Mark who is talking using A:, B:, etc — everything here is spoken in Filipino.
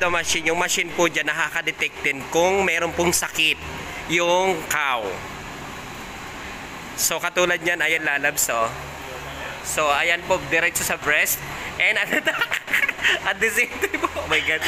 A: The machine, yung machine po dyan nakaka-detect din kung meron pong sakit yung cow. So katulad niyan, ayan lalabs oh. So ayan po diretso sa breast and at the same time, oh my god.